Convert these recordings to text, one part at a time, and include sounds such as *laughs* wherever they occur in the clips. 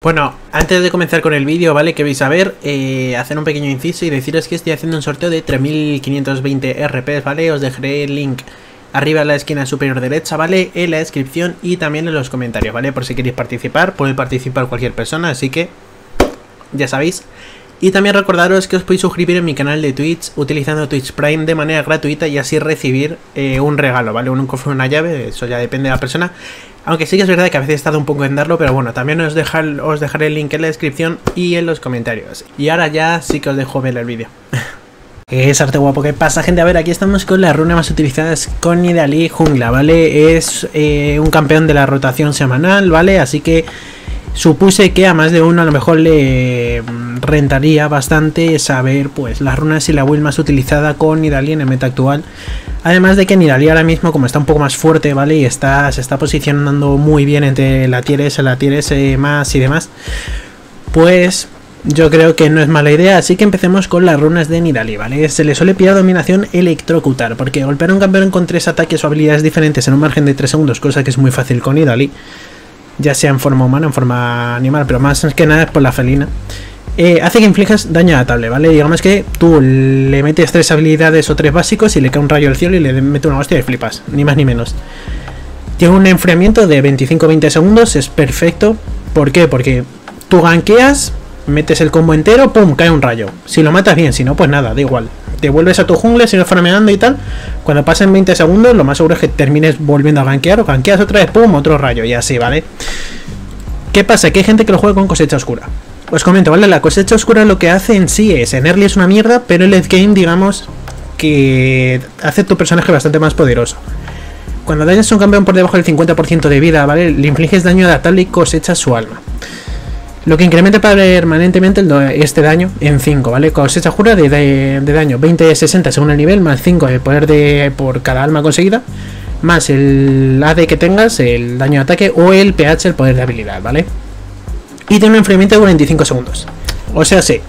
Bueno, antes de comenzar con el vídeo, ¿vale? Que vais a ver, eh, hacer un pequeño inciso y deciros que estoy haciendo un sorteo de 3520 RPs, ¿vale? Os dejaré el link arriba en la esquina superior derecha, ¿vale? En la descripción y también en los comentarios, ¿vale? Por si queréis participar, puede participar cualquier persona, así que ya sabéis. Y también recordaros que os podéis suscribir en mi canal de Twitch utilizando Twitch Prime de manera gratuita y así recibir eh, un regalo, ¿vale? Un cofre, una llave, eso ya depende de la persona. Aunque sí que es verdad que a veces he estado un poco en darlo, pero bueno, también os, dejaré el link en la descripción y en los comentarios. Y ahora ya sí que os dejo ver el vídeo. *laughs* Es arte guapo, ¿qué pasa gente? A ver, aquí estamos con las runas más utilizadas con Nidalí Jungla, ¿vale? Es eh, un campeón de la rotación semanal, ¿vale? Así que supuse que a más de uno a lo mejor le mm, rentaría bastante saber pues las runas y la build más utilizada con Nidalí en el meta actual. Además de que Nidalí ahora mismo, como está un poco más fuerte, ¿vale? Y está, se está posicionando muy bien entre la tier S, la tier S más y demás. Pues yo creo que no es mala idea, así que empecemos con las runas de Nidali, ¿vale? Se le suele pillar dominación electrocutar, porque golpear a un campeón con tres ataques o habilidades diferentes en un margen de 3 segundos, cosa que es muy fácil con Nidali, ya sea en forma humana en forma animal, pero más que nada es por la felina. Eh, hace que inflijas daño atable, ¿vale? Digamos que tú le metes tres habilidades o tres básicos y le cae un rayo al cielo y le mete una hostia y flipas, ni más ni menos. Tiene un enfriamiento de 25-20 segundos, es perfecto. ¿Por qué? Porque tú ganqueas, metes el combo entero, pum, cae un rayo. Si lo matas bien, si no, pues nada, da igual. Te vuelves a tu jungla, sigues farmeando y tal. Cuando pasen 20 segundos, lo más seguro es que termines volviendo a ganquear o ganqueas otra vez, pum, otro rayo y así, ¿vale? ¿Qué pasa? Que hay gente que lo juega con cosecha oscura. Os comento, ¿vale? La cosecha oscura lo que hace en sí es, en early es una mierda, pero el late digamos, que hace tu personaje bastante más poderoso. Cuando dañas a un campeón por debajo del 50% de vida, ¿vale? Le infliges daño adaptable y cosechas su alma. Lo que incrementa permanentemente este daño en 5, ¿vale? Cosecha jura de, daño 20 de 60 según el nivel, más 5 de poder de por cada alma conseguida, más el AD que tengas, el daño de ataque o el PH, el poder de habilidad, ¿vale? y tiene un enfriamiento de 45 segundos. O sea, sí.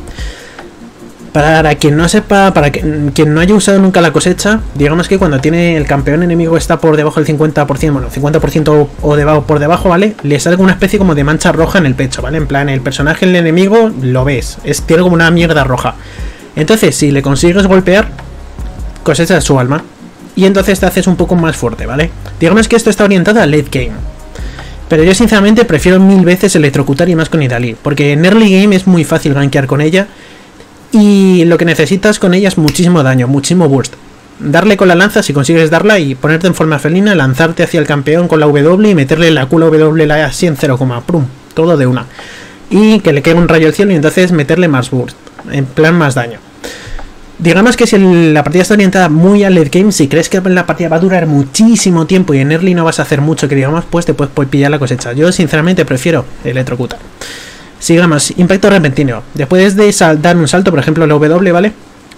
Para quien no sepa, para quien no haya usado nunca la cosecha, digamos que cuando tiene el campeón enemigo está por debajo del 50%, bueno, 50% o debajo por debajo, ¿vale? Le sale una especie como de mancha roja en el pecho, ¿vale? En plan, el personaje, el enemigo, lo ves, es, tiene como una mierda roja. Entonces, si le consigues golpear, cosecha su alma. Y entonces te haces un poco más fuerte, ¿vale? Digamos que esto está orientado a late game. Pero yo sinceramente prefiero mil veces electrocutar y más con Idali. Porque en early game es muy fácil gankear con ella. Y lo que necesitas con ella es muchísimo daño, muchísimo burst. Darle con la lanza si consigues darla y ponerte en forma felina, lanzarte hacia el campeón con la W y meterle la Q, la W, la así en 0, prum, todo de una. Y que le caiga un rayo al cielo y entonces meterle más burst, en plan más daño. Digamos que si la partida está orientada muy al late game, si crees que la partida va a durar muchísimo tiempo y en early no vas a hacer mucho que digamos, pues te puedes pillar la cosecha. Yo sinceramente prefiero electrocutar. Sigamos, impacto repentino. Después de dar un salto, por ejemplo, la W, ¿vale?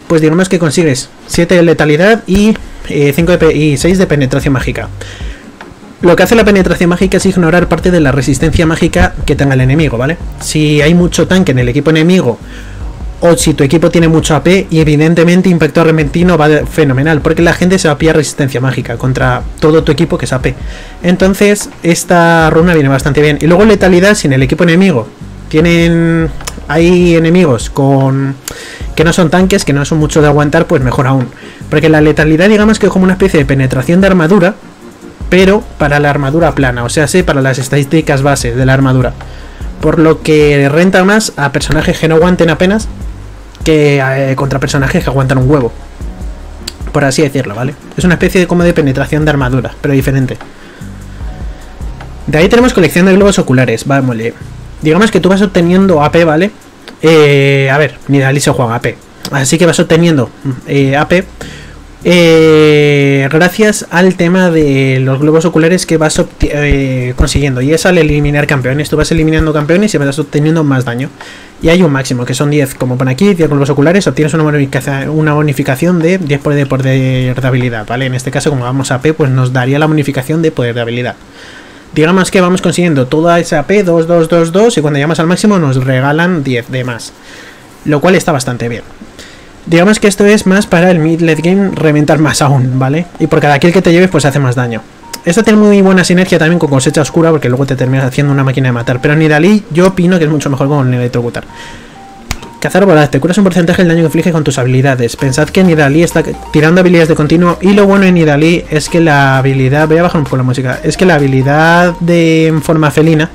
Pues digamos que consigues 7 de letalidad y, 5 eh, y 6 de penetración mágica. Lo que hace la penetración mágica es ignorar parte de la resistencia mágica que tenga el enemigo, ¿vale? Si hay mucho tanque en el equipo enemigo o si tu equipo tiene mucho AP y evidentemente impacto repentino va fenomenal porque la gente se va a pillar resistencia mágica contra todo tu equipo que es AP. Entonces esta runa viene bastante bien. Y luego letalidad si en el equipo enemigo tienen hay enemigos con que no son tanques, que no son mucho de aguantar, pues mejor aún. Porque la letalidad digamos que es como una especie de penetración de armadura, pero para la armadura plana, o sea, sí, para las estadísticas bases de la armadura. Por lo que renta más a personajes que no aguanten apenas que eh, contra personajes que aguantan un huevo. Por así decirlo, ¿vale? Es una especie de como de penetración de armadura, pero diferente. De ahí tenemos colección de globos oculares, vamos, digamos que tú vas obteniendo AP, ¿vale? Eh, a ver, ni Dalí se juega AP. Así que vas obteniendo eh, AP eh, gracias al tema de los globos oculares que vas eh, consiguiendo. Y es al eliminar campeones. Tú vas eliminando campeones y vas obteniendo más daño. Y hay un máximo, que son 10, como pone aquí, 10 globos oculares, obtienes una bonificación, de 10 por de poder de habilidad, ¿vale? En este caso, como vamos a P, pues nos daría la bonificación de poder de habilidad. Digamos que vamos consiguiendo toda esa AP, 2, 2, 2, 2, y cuando llegamos al máximo nos regalan 10 de más. Lo cual está bastante bien. Digamos que esto es más para el mid late game reventar más aún, ¿vale? Y por cada kill que te lleves pues hace más daño. Esta tiene muy buena sinergia también con cosecha oscura porque luego te terminas haciendo una máquina de matar. Pero Nidalí yo opino que es mucho mejor con electrocutar. Cazar voraz, te curas un porcentaje del daño que inflige con tus habilidades. Pensad que Nidalí está tirando habilidades de continuo y lo bueno en Nidalí es que la habilidad... Voy a bajar un poco la música. Es que la habilidad de forma felina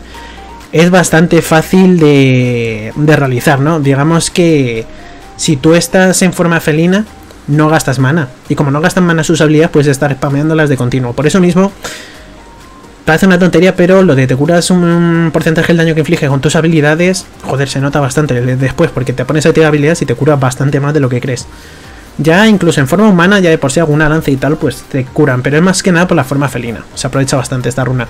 es bastante fácil de, de realizar, ¿no? Digamos que si tú estás en forma felina no gastas mana. Y como no gastan mana sus habilidades, puedes estar spameándolas de continuo. Por eso mismo, parece una tontería, pero lo de te curas un porcentaje del daño que inflige con tus habilidades, joder, se nota bastante después, porque te pones a tirar habilidades y te cura bastante más de lo que crees. Ya incluso en forma humana, ya de por sí alguna lanza y tal, pues te curan, pero es más que nada por la forma felina. Se aprovecha bastante esta runa.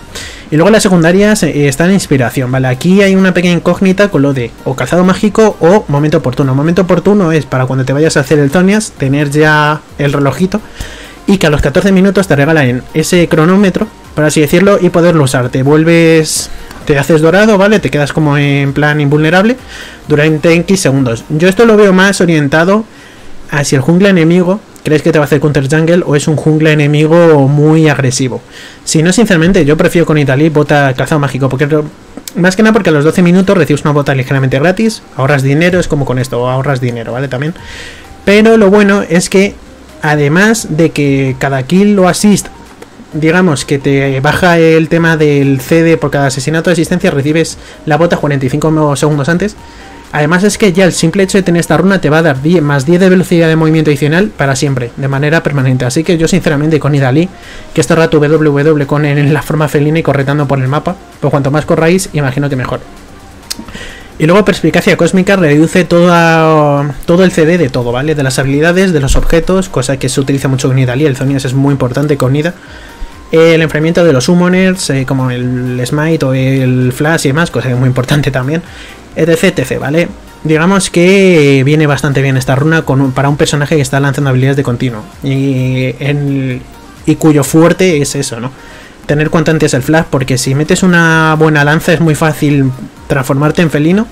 Y luego las secundarias eh, están en inspiración, ¿vale? Aquí hay una pequeña incógnita con lo de o calzado mágico o momento oportuno. Momento oportuno es para cuando te vayas a hacer el Zonias, tener ya el relojito y que a los 14 minutos te regalan ese cronómetro, por así decirlo, y poderlo usar. Te vuelves te haces dorado, ¿vale? Te quedas como en plan invulnerable durante X segundos. Yo esto lo veo más orientado a si el jungla enemigo crees que te va a hacer counter jungle o es un jungla enemigo muy agresivo. Si no, sinceramente, yo prefiero con Italy bota calzado mágico, porque más que nada porque a los 12 minutos recibes una bota ligeramente gratis, ahorras dinero, es como con esto, ahorras dinero, ¿vale? También. Pero lo bueno es que, además de que cada kill o assist, digamos que te baja el tema del CD por cada asesinato de asistencia, recibes la bota 45 segundos antes Además es que ya el simple hecho de tener esta runa te va a dar 10, más 10 de velocidad de movimiento adicional para siempre, de manera permanente. Así que yo sinceramente con Idali, que esto rato WW con en la forma felina y corretando por el mapa, pues cuanto más corráis, imagino que mejor. Y luego perspicacia cósmica reduce todo, el CD de todo, ¿vale? De las habilidades, de los objetos, cosa que se utiliza mucho con Idali, el Zonias es muy importante con Ida. El enfriamiento de los summoners, eh, como el Smite o el Flash y demás, cosa que es muy importante también etc, etc, ¿vale? Digamos que viene bastante bien esta runa con para un personaje que está lanzando habilidades de continuo y, y cuyo fuerte es eso, ¿no? Tener cuanto antes el flash, porque si metes una buena lanza es muy fácil transformarte en felino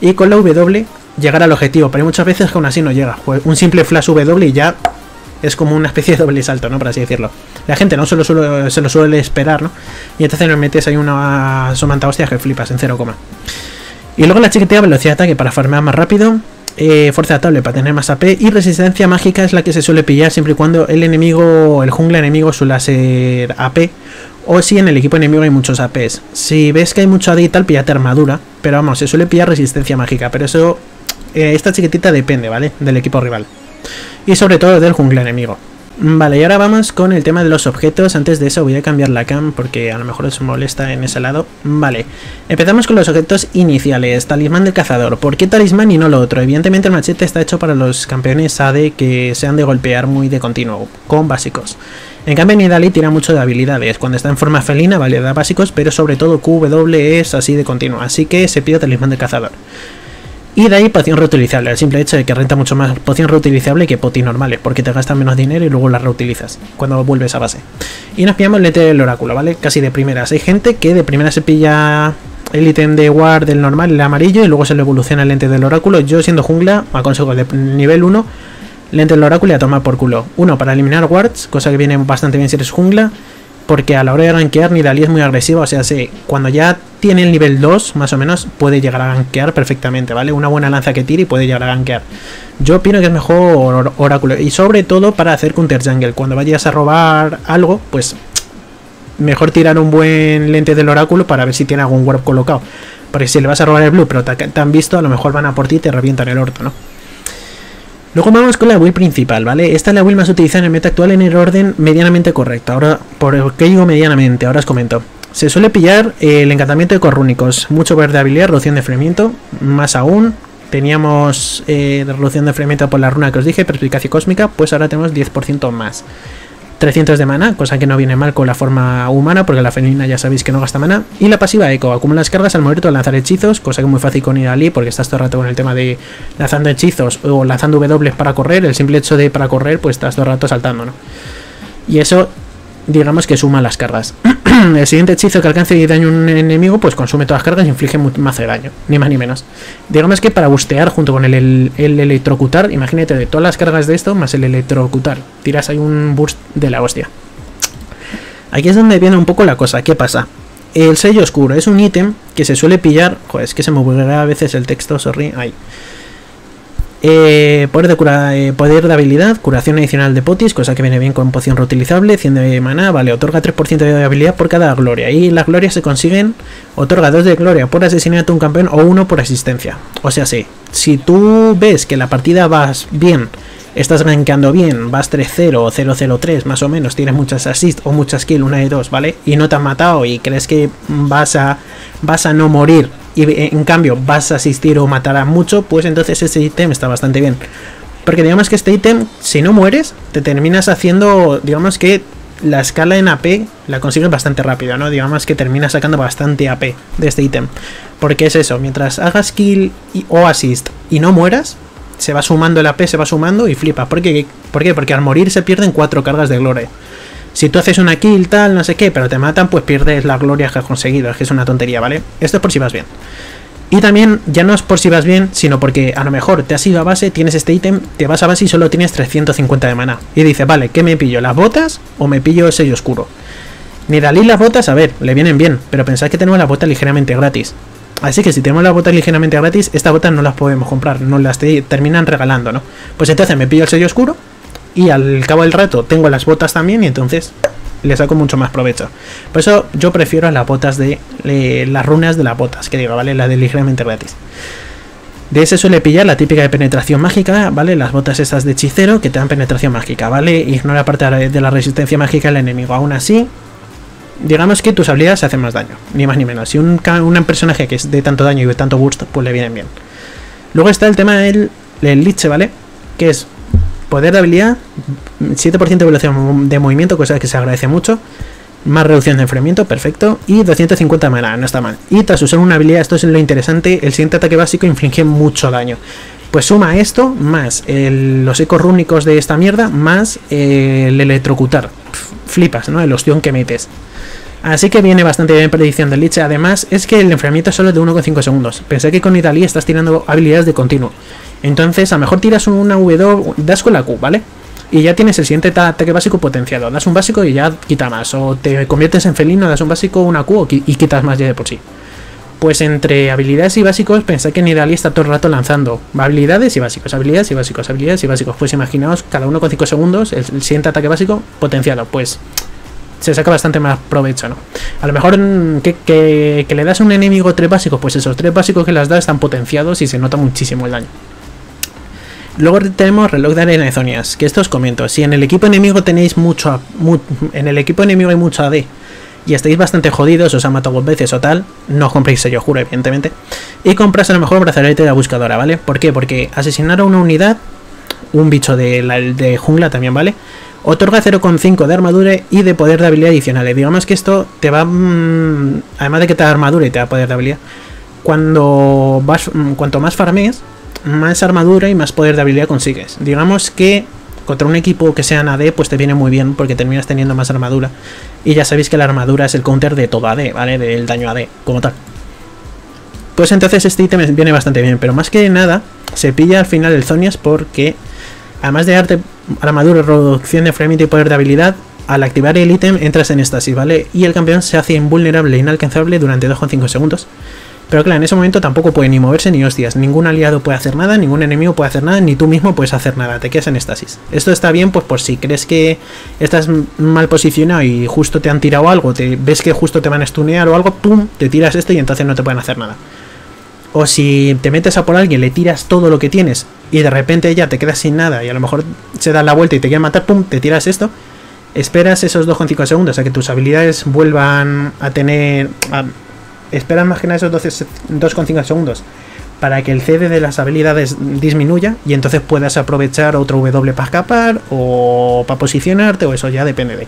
y con la W llegar al objetivo, pero muchas veces que aún así no llega. Pues un simple flash W ya es como una especie de doble salto, ¿no? Por así decirlo. La gente no se lo suele, se lo suele esperar, ¿no? Y entonces le metes ahí una somanta hostia que flipas en 0, y luego la chiquitea velocidad de ataque para farmear más rápido, eh, fuerza de tablet para tener más AP y resistencia mágica es la que se suele pillar siempre y cuando el enemigo, el jungla enemigo suele ser AP o si en el equipo enemigo hay muchos APs. Si ves que hay mucho AD y tal, pillate armadura, pero vamos, se suele pillar resistencia mágica, pero eso, eh, esta chiquitita depende, ¿vale? Del equipo rival. Y sobre todo del jungla enemigo. Vale, y ahora vamos con el tema de los objetos. Antes de eso voy a cambiar la cam porque a lo mejor os molesta en ese lado. Vale, empezamos con los objetos iniciales. Talismán del cazador. ¿Por qué talismán y no lo otro? Evidentemente el machete está hecho para los campeones AD que se han de golpear muy de continuo, con básicos. En cambio Nidali tira mucho de habilidades. Cuando está en forma felina vale da básicos, pero sobre todo QW es así de continuo. Así que se pide talismán del cazador. Y de ahí poción reutilizable, el simple hecho de que renta mucho más poción reutilizable que poti normales, porque te gastan menos dinero y luego las reutilizas cuando vuelves a base. Y nos pillamos el lente del oráculo, ¿vale? Casi de primeras. Hay gente que de primera se pilla el ítem de guard del normal, el amarillo, y luego se le evoluciona el lente del oráculo. Yo siendo jungla, aconsejo de nivel 1, lente del oráculo y a tomar por culo. Uno, para eliminar wards, cosa que viene bastante bien si eres jungla porque a la hora de rankear Nidalee es muy agresiva, o sea, sí, cuando ya tiene el nivel 2, más o menos, puede llegar a gankear perfectamente, ¿vale? Una buena lanza que tire y puede llegar a gankear. Yo opino que es mejor Oráculo, y sobre todo para hacer counter jungle. Cuando vayas a robar algo, pues mejor tirar un buen lente del Oráculo para ver si tiene algún warp colocado. Porque si le vas a robar el blue, pero te han visto, a lo mejor van a por ti y te revientan el orto, ¿no? Luego vamos con la build principal, ¿vale? Esta es la build más utilizada en el meta actual en el orden medianamente correcto. Ahora, ¿por qué digo medianamente? Ahora os comento. Se suele pillar el encantamiento de corrúnicos, mucho verde habilidad, reducción de enfriamiento, más aún. Teníamos eh, reducción de enfriamiento por la runa que os dije, perspicacia cósmica, pues ahora tenemos 10% más. 300 de mana, cosa que no viene mal con la forma humana, porque la felina ya sabéis que no gasta mana. Y la pasiva eco, acumulas cargas al momento de lanzar hechizos, cosa que es muy fácil con Irali, porque estás todo el rato con el tema de lanzando hechizos o lanzando W para correr. El simple hecho de para correr, pues estás todo el rato saltando, ¿no? Y eso digamos que suma las cargas. *clears throat* el siguiente hechizo que alcance daño a un enemigo, pues consume todas las cargas y inflige más de daño, ni más ni menos. Digamos que para bustear junto con el, electrocutar, imagínate de todas las cargas de esto más el electrocutar, tiras ahí un burst de la hostia. Aquí es donde viene un poco la cosa. ¿Qué pasa? El sello oscuro es un ítem que se suele pillar. Joder, es que se me buguea a veces el texto, sorry. Ahí. Eh, poder, de cura, eh, poder de habilidad, curación adicional de potis, cosa que viene bien con poción reutilizable, 100 de maná, vale, otorga 3% de habilidad por cada gloria. Y las glorias se consiguen, otorga 2 de gloria por asesinato a un campeón o 1 por asistencia. O sea, sí, si tú ves que la partida vas bien, estás rankeando bien, vas 3-0 o 0-0-3 más o menos, tienes muchas assist o muchas kill, una de dos, ¿vale? Y no te han matado y crees que vas a, vas a no morir y en cambio vas a asistir o matar a mucho, pues entonces ese ítem está bastante bien. Porque digamos que este ítem, si no mueres, te terminas haciendo, digamos que la escala en AP la consigues bastante rápido, ¿no? Digamos que terminas sacando bastante AP de este ítem. Porque es eso, mientras hagas kill o assist y no mueras, se va sumando el AP, se va sumando y flipa. ¿Por qué? ¿Por qué? Porque al morir se pierden cuatro cargas de gloria. Si tú haces una kill, tal, no sé qué, pero te matan, pues pierdes la gloria que has conseguido. Es que es una tontería, ¿vale? Esto es por si vas bien. Y también, ya no es por si vas bien, sino porque a lo mejor te has ido a base, tienes este ítem, te vas a base y solo tienes 350 de maná. Y dice, vale, ¿qué me pillo? ¿Las botas o me pillo el sello oscuro? Ni Dalí las botas, a ver, le vienen bien, pero pensad que tenemos las botas ligeramente gratis. Así que si tenemos las botas ligeramente gratis, estas botas no las podemos comprar, no las terminan regalando, ¿no? Pues entonces me pillo el sello oscuro y al cabo del rato tengo las botas también y entonces le saco mucho más provecho. Por eso yo prefiero las botas de las runas de las botas, que digo, ¿vale? La de ligeramente gratis. De ese suele pillar la típica de penetración mágica, ¿vale? Las botas esas de hechicero que te dan penetración mágica, ¿vale? Ignora parte de la resistencia mágica del enemigo. Aún así, digamos que tus habilidades hacen más daño, ni más ni menos. Si un, un personaje que es de tanto daño y de tanto burst, pues le vienen bien. Luego está el tema del, del liche, ¿vale? Que es Poder de habilidad, 7% de velocidad de movimiento, cosa que se agradece mucho. Más reducción de enfriamiento, perfecto. Y 250 de mana, no está mal. Y tras usar una habilidad, esto es lo interesante, el siguiente ataque básico inflige mucho daño. Pues suma esto, más los ecos rúnicos de esta mierda, más el electrocutar. Flipas, ¿no? El ostión que metes. Así que viene bastante bien predicción del Liche. Además, es que el enfriamiento es solo de 1,5 segundos. Pensé que con Italia estás tirando habilidades de continuo. Entonces, a lo mejor tiras una W, das con la Q, ¿vale? Y ya tienes el siguiente ataque básico potenciado. Das un básico y ya quita más. O te conviertes en felino, das un básico, una Q y quitas más ya de por sí. Pues entre habilidades y básicos, pensé que Nidali está todo el rato lanzando habilidades y básicos, habilidades y básicos, habilidades y básicos. Pues imaginaos, cada uno con 5 segundos, el, siguiente ataque básico potenciado. Pues se saca bastante más provecho, ¿no? A lo mejor mm, que, que, le das a un enemigo tres básicos, pues esos tres básicos que las das están potenciados y se nota muchísimo el daño. Luego tenemos reloj de arena de zonias, que esto os comento. Si en el equipo enemigo tenéis mucho, en el equipo enemigo hay mucho AD y estáis bastante jodidos, os han matado dos veces o tal, no os compréis sello, juro, evidentemente. Y compras a lo mejor brazalete de la buscadora, ¿vale? ¿Por qué? Porque asesinar a una unidad, un bicho de, la, de jungla también, ¿vale? Otorga 0,5 de armadura y de poder de habilidad adicionales. Digamos que esto te va. Mm, además de que te da armadura y te da poder de habilidad. Cuando vas. Mm, cuanto más farmes, más armadura y más poder de habilidad consigues. Digamos que contra un equipo que sea AD, pues te viene muy bien porque terminas teniendo más armadura. Y ya sabéis que la armadura es el counter de todo AD, ¿vale? Del daño AD, como tal. Pues entonces este ítem viene bastante bien, pero más que nada se pilla al final el Zonias porque, además de darte armadura, reducción de enfriamiento y poder de habilidad, al activar el ítem entras en estasis, ¿vale? Y el campeón se hace invulnerable e inalcanzable durante 2,5 segundos. Pero claro, en ese momento tampoco puede ni moverse ni hostias. Ningún aliado puede hacer nada, ningún enemigo puede hacer nada, ni tú mismo puedes hacer nada. Te quedas en estasis. Esto está bien, pues por si crees que estás mal posicionado y justo te han tirado algo, te ves que justo te van a stunear o algo, pum, te tiras esto y entonces no te pueden hacer nada. O si te metes a por alguien, le tiras todo lo que tienes y de repente ya te quedas sin nada y a lo mejor se da la vuelta y te quieren matar, pum, te tiras esto. Esperas esos 2,5 segundos a que tus habilidades vuelvan a tener esperan más que nada esos 2,5 segundos para que el CD de las habilidades disminuya y entonces puedas aprovechar otro W para escapar o para posicionarte o eso ya depende de.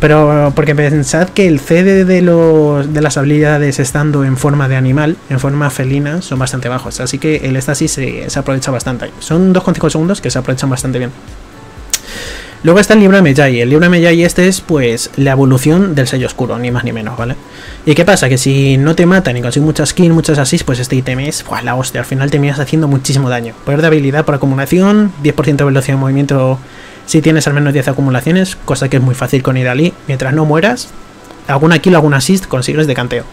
Pero porque pensad que el CD de, los, de las habilidades estando en forma de animal, en forma felina, son bastante bajos. Así que el éxtasis se, se aprovecha bastante. Son 2,5 segundos que se aprovechan bastante bien. Luego está el libro de Mejai. El libro de Mejai este es pues la evolución del sello oscuro, ni más ni menos, ¿vale? ¿Y qué pasa? Que si no te matan y consigues muchas skins, muchas así, pues este ítem es ¡buah, la hostia. Al final terminas haciendo muchísimo daño. Poder de habilidad por acumulación, 10% de velocidad de movimiento si tienes al menos 10 acumulaciones, cosa que es muy fácil con Idalí, mientras no mueras, alguna kill, algún assist consigues de canteo.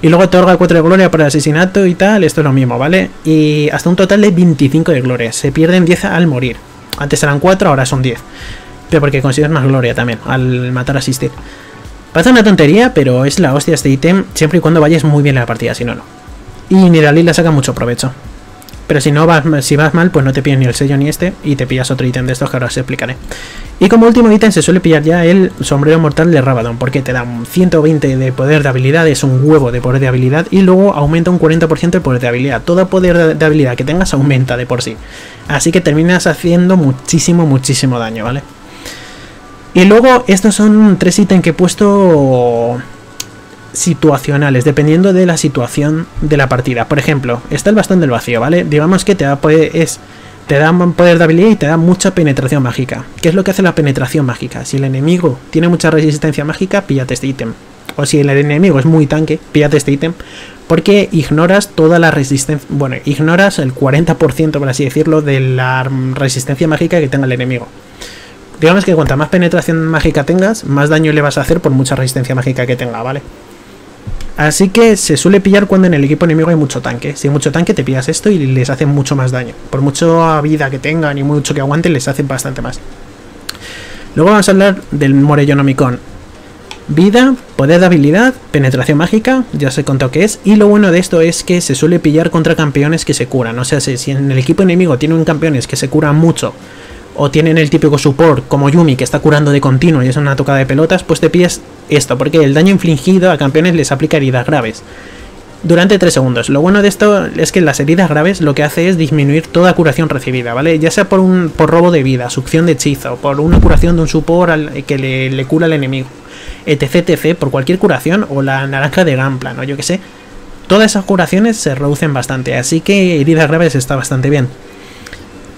Y luego te otorga 4 de gloria por el asesinato y tal, esto es lo mismo, ¿vale? Y hasta un total de 25 de gloria, se pierden 10 al morir. Antes eran 4, ahora son 10. Pero porque consigues más gloria también al matar a asistir. Parece una tontería, pero es la hostia este ítem siempre y cuando vayas muy bien en la partida, si no, no. Y Nidalí le saca mucho provecho. Pero si no vas, si vas mal, pues no te pillas ni el sello ni este y te pillas otro ítem de estos que ahora os explicaré. Y como último ítem se suele pillar ya el sombrero mortal de Rabadon, porque te da un 120 de poder de habilidad, es un huevo de poder de habilidad y luego aumenta un 40% el poder de habilidad. Todo poder de habilidad que tengas aumenta de por sí. Así que terminas haciendo muchísimo, muchísimo daño, ¿vale? Y luego estos son tres ítems que he puesto situacionales, dependiendo de la situación de la partida. Por ejemplo, está el bastón del vacío, ¿vale? Digamos que te da es, te da poder de habilidad y te da mucha penetración mágica. ¿Qué es lo que hace la penetración mágica? Si el enemigo tiene mucha resistencia mágica, píllate este ítem. O si el enemigo es muy tanque, píllate este ítem. Porque ignoras toda la resistencia. Bueno, ignoras el 40%, por así decirlo, de la resistencia mágica que tenga el enemigo. Digamos que cuanta más penetración mágica tengas, más daño le vas a hacer por mucha resistencia mágica que tenga, ¿vale? Así que se suele pillar cuando en el equipo enemigo hay mucho tanque. Si hay mucho tanque, te pillas esto y les hace mucho más daño. Por mucha vida que tengan y mucho que aguanten, les hace bastante más. Luego vamos a hablar del Morellonomicon. Vida, poder de habilidad, penetración mágica, ya se contó que es. Y lo bueno de esto es que se suele pillar contra campeones que se curan. O sea, si en el equipo enemigo tienen campeones que se curan mucho o tienen el típico support como Yumi que está curando de continuo y es una tocada de pelotas, pues te pillas esto, porque el daño infligido a campeones les aplica heridas graves. Durante 3 segundos. Lo bueno de esto es que las heridas graves lo que hace es disminuir toda curación recibida, ¿vale? Ya sea por un por robo de vida, succión de hechizo, por una curación de un support que le, cura al enemigo, etc, etc, por cualquier curación, o la naranja de Gamplan, o yo que sé. Todas esas curaciones se reducen bastante, así que heridas graves está bastante bien.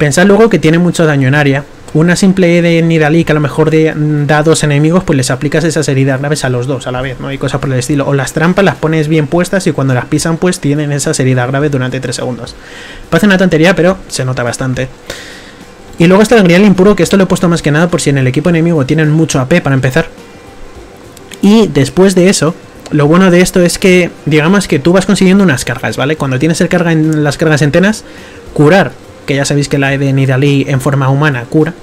Pensad luego que tiene mucho daño en área. Una simple de Nidalí que a lo mejor de, da dos enemigos, pues les aplicas esas heridas graves a los dos a la vez, ¿no? hay cosas por el estilo. O las trampas las pones bien puestas y cuando las pisan, pues tienen esas heridas graves durante 3 segundos. Parece una tontería, pero se nota bastante. Y luego está el grial impuro, que esto lo he puesto más que nada por si en el equipo enemigo tienen mucho AP para empezar. Y después de eso, lo bueno de esto es que, digamos que tú vas consiguiendo unas cargas, ¿vale? Cuando tienes el carga en las cargas enteras, curar que ya sabéis que la de Nidalí en forma humana cura,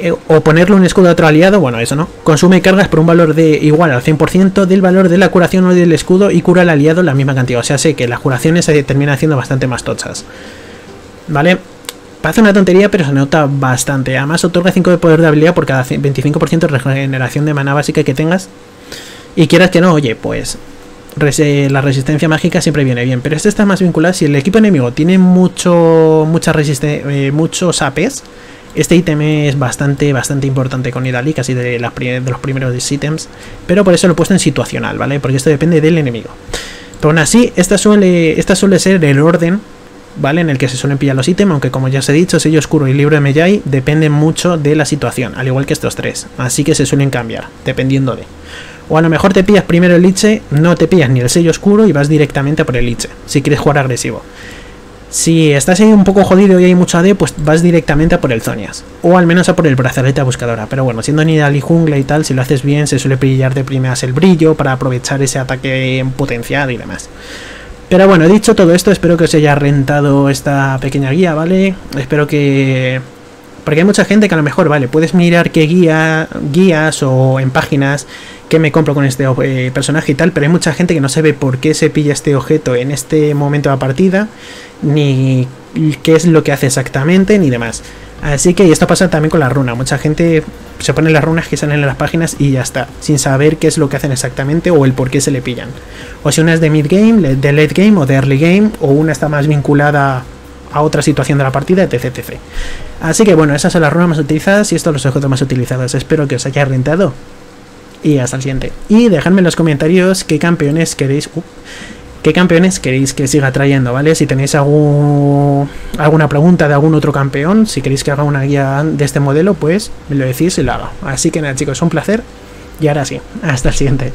eh, o ponerle un escudo a otro aliado, bueno, eso no, consume cargas por un valor de igual al 100% del valor de la curación o del escudo y cura al aliado la misma cantidad. O sea, sé que las curaciones se terminan haciendo bastante más tochas. ¿Vale? Parece una tontería, pero se nota bastante. Además, otorga 5 de poder de habilidad por cada 25% de regeneración de mana básica que tengas. Y quieras que no, oye, pues la resistencia mágica siempre viene bien, pero este está más vinculado. Si el equipo enemigo tiene mucho, mucha eh, muchos APs, este ítem es bastante, bastante importante con Idali, casi de, los primeros ítems, pero por eso lo he puesto en situacional, ¿vale? Porque esto depende del enemigo. Pero aún así, esta suele, esta suele ser el orden, ¿vale? En el que se suelen pillar los ítems, aunque como ya os he dicho, sello oscuro y libro de Mejai dependen mucho de la situación, al igual que estos tres, así que se suelen cambiar, dependiendo de. O a lo mejor te pillas primero el Liche, no te pillas ni el sello oscuro y vas directamente por el Liche, si quieres jugar agresivo. Si estás ahí un poco jodido y hay mucho AD, pues vas directamente a por el Zonias. O al menos a por el brazalete buscadora. Pero bueno, siendo Nidal y jungla y tal, si lo haces bien, se suele brillar de primeras el brillo para aprovechar ese ataque potenciado y demás. Pero bueno, dicho todo esto, espero que os haya rentado esta pequeña guía, ¿vale? Espero que porque hay mucha gente que a lo mejor, vale, puedes mirar qué guía, guías o en páginas que me compro con este eh, personaje y tal, pero hay mucha gente que no sabe por qué se pilla este objeto en este momento de la partida, ni qué es lo que hace exactamente, ni demás. Así que esto pasa también con la runa. Mucha gente se pone las runas que salen en las páginas y ya está, sin saber qué es lo que hacen exactamente o el por qué se le pillan. O si una es de mid game, de late game o de early game, o una está más vinculada a otra situación de la partida, etc, etc. Así que bueno, esas son las runas más utilizadas y estos los objetos más utilizados. Espero que os haya rentado. Y hasta el siguiente. Y dejadme en los comentarios qué campeones queréis... Uh, qué campeones queréis que siga trayendo, ¿vale? Si tenéis algún, alguna pregunta de algún otro campeón, si queréis que haga una guía de este modelo, pues me lo decís y lo hago. Así que nada chicos, un placer. Y ahora sí, hasta el siguiente.